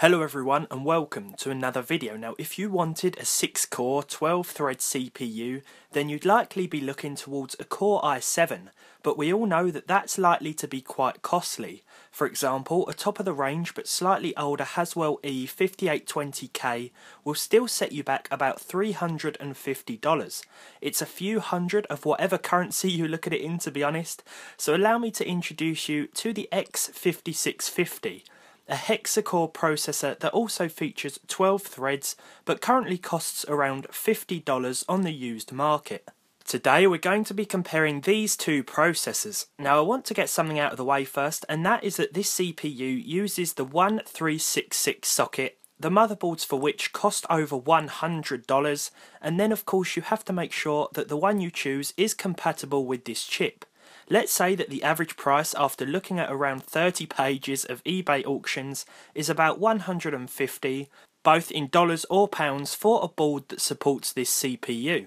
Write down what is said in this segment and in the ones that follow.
Hello everyone and welcome to another video. Now if you wanted a 6 core 12 thread CPU then you'd likely be looking towards a Core i7 but we all know that that's likely to be quite costly. For example a top of the range but slightly older Haswell E 5820K will still set you back about $350. It's a few hundred of whatever currency you look at it in to be honest so allow me to introduce you to the X5650 a hexa-core processor that also features 12 threads but currently costs around $50 on the used market. Today we're going to be comparing these two processors. Now I want to get something out of the way first and that is that this CPU uses the 1366 socket the motherboards for which cost over $100 and then of course you have to make sure that the one you choose is compatible with this chip. Let's say that the average price after looking at around 30 pages of eBay auctions is about 150, both in dollars or pounds for a board that supports this CPU.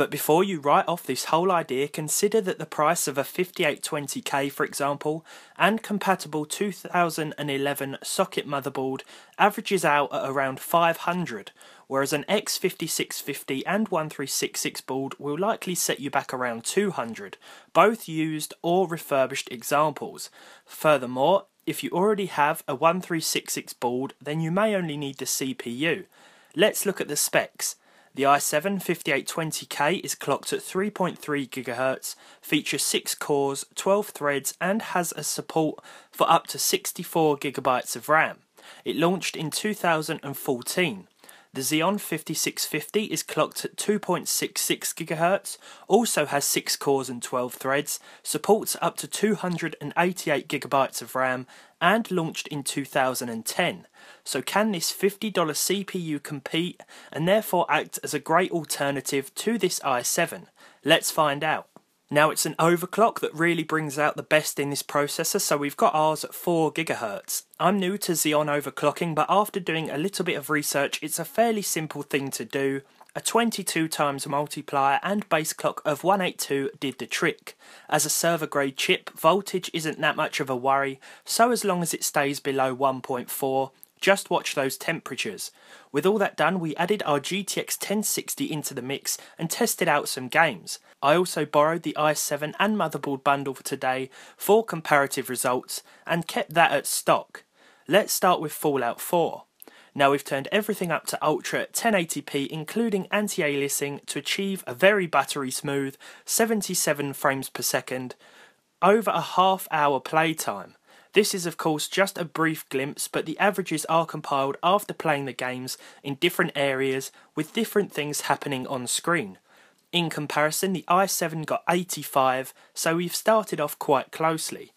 But before you write off this whole idea, consider that the price of a 5820K, for example, and compatible 2011 socket motherboard averages out at around 500, whereas an X5650 and 1366 board will likely set you back around 200, both used or refurbished examples. Furthermore, if you already have a 1366 board, then you may only need the CPU. Let's look at the specs. The i7 5820K is clocked at 3.3 GHz, features 6 cores, 12 threads, and has a support for up to 64 GB of RAM. It launched in 2014. The Xeon 5650 is clocked at 2.66 GHz, also has 6 cores and 12 threads, supports up to 288 GB of RAM, and launched in 2010. So, can this $50 CPU compete and therefore act as a great alternative to this i7? Let's find out. Now it's an overclock that really brings out the best in this processor, so we've got ours at 4 GHz. I'm new to Xeon overclocking, but after doing a little bit of research, it's a fairly simple thing to do. A 22 times multiplier and base clock of 182 did the trick. As a server grade chip, voltage isn't that much of a worry, so as long as it stays below 1.4, just watch those temperatures. With all that done, we added our GTX 1060 into the mix and tested out some games. I also borrowed the i7 and motherboard bundle for today for comparative results and kept that at stock. Let's start with Fallout 4. Now we've turned everything up to Ultra 1080p including anti-aliasing to achieve a very buttery smooth 77 frames per second over a half hour playtime. This is of course just a brief glimpse, but the averages are compiled after playing the games in different areas with different things happening on screen. In comparison, the i7 got 85, so we've started off quite closely.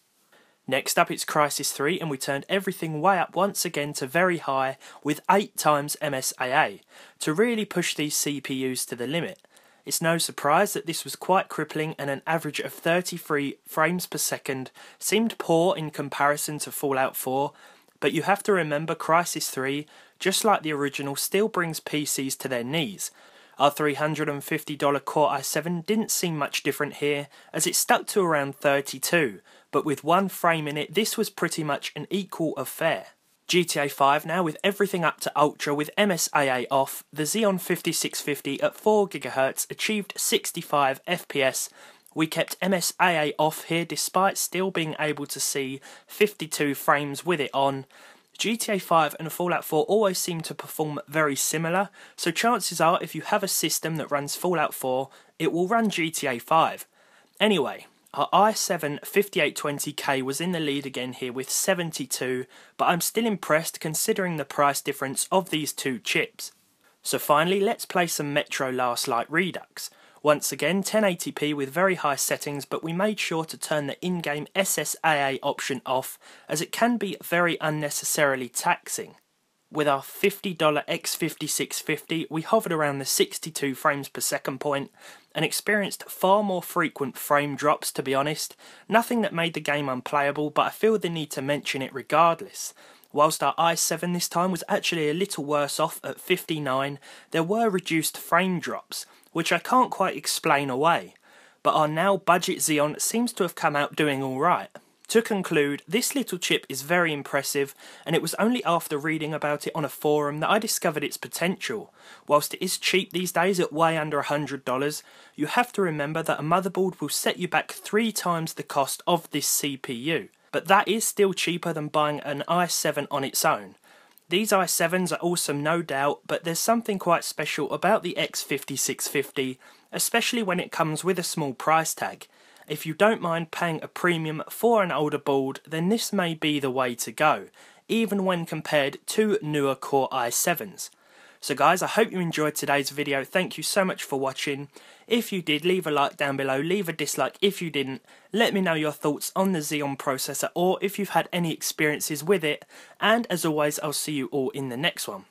Next up it's Crysis 3 and we turned everything way up once again to very high with 8 times MSAA to really push these CPUs to the limit. It's no surprise that this was quite crippling and an average of 33 frames per second seemed poor in comparison to Fallout 4, but you have to remember Crysis 3, just like the original, still brings PCs to their knees. Our $350 Core i7 didn't seem much different here, as it stuck to around 32, but with one frame in it, this was pretty much an equal affair. GTA 5 now with everything up to Ultra with MSAA off, the Xeon 5650 at 4GHz achieved 65 FPS. We kept MSAA off here despite still being able to see 52 frames with it on. GTA 5 and Fallout 4 always seem to perform very similar, so chances are if you have a system that runs Fallout 4, it will run GTA 5. Anyway, our i7 5820K was in the lead again here with 72, but I'm still impressed considering the price difference of these two chips. So finally, let's play some Metro Last Light Redux. Once again, 1080p with very high settings, but we made sure to turn the in-game SSAA option off, as it can be very unnecessarily taxing. With our $50 X5650, we hovered around the 62 frames per second point and experienced far more frequent frame drops to be honest. Nothing that made the game unplayable, but I feel the need to mention it regardless. Whilst our i7 this time was actually a little worse off at 59, there were reduced frame drops, which I can't quite explain away. But our now budget Xeon seems to have come out doing alright. To conclude, this little chip is very impressive, and it was only after reading about it on a forum that I discovered its potential. Whilst it is cheap these days at way under $100, you have to remember that a motherboard will set you back three times the cost of this CPU. But that is still cheaper than buying an i7 on its own. These i7s are awesome no doubt, but there's something quite special about the X5650, especially when it comes with a small price tag. If you don't mind paying a premium for an older board, then this may be the way to go, even when compared to newer Core i7s. So guys, I hope you enjoyed today's video. Thank you so much for watching. If you did, leave a like down below, leave a dislike if you didn't. Let me know your thoughts on the Xeon processor or if you've had any experiences with it. And as always, I'll see you all in the next one.